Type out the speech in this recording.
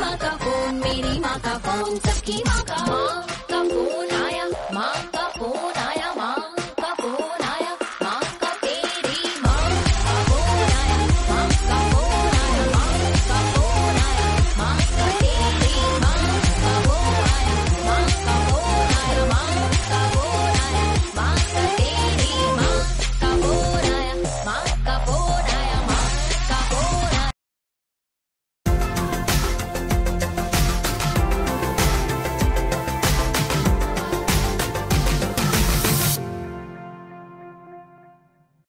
माँ का होम मेरी माँ का होम सबकी माँ का होम